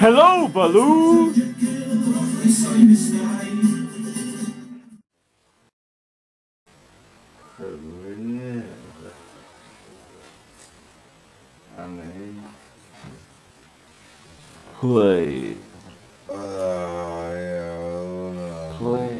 Hello, Baloo! Play. Play.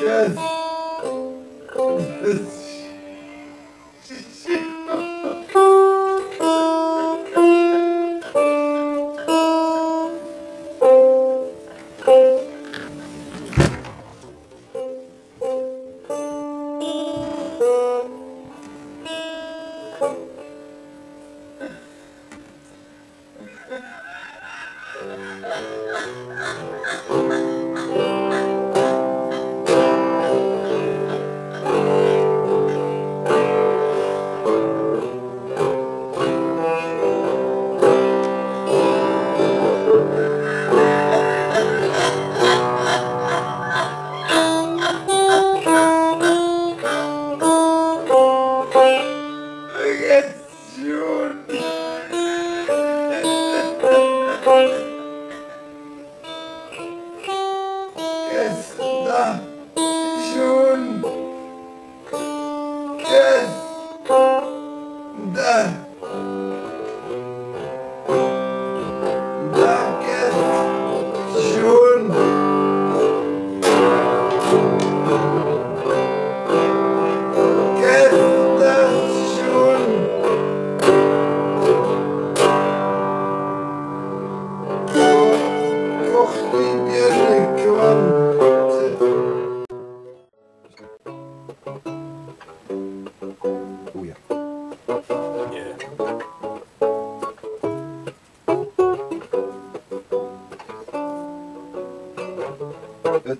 Oh, my God. 아.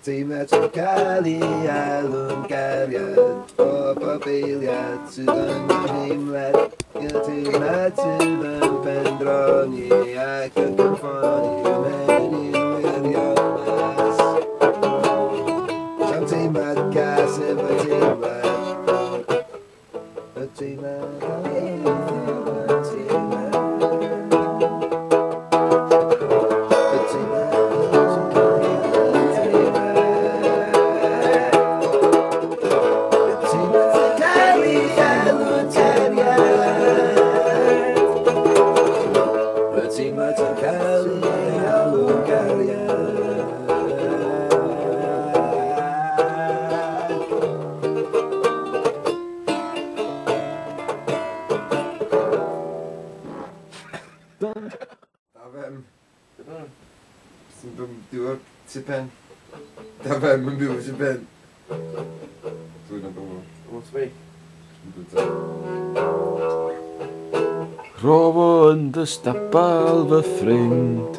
Team uit Kali, Alun Kariat, Papa Biliat, Sudan Himlet, het team uit Sudan Pendroni, ik Byłem cypen. Dawałem bym był cypen. Słuchaj na domu. Mocniej. Robben de stapel bevriend.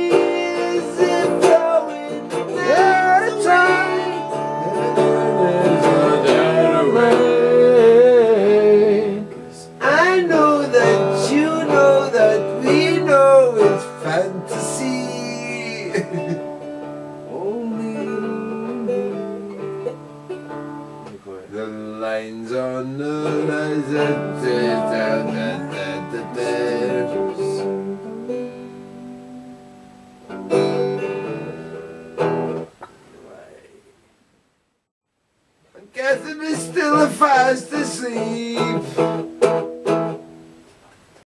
on the da. Catherine is still fast asleep.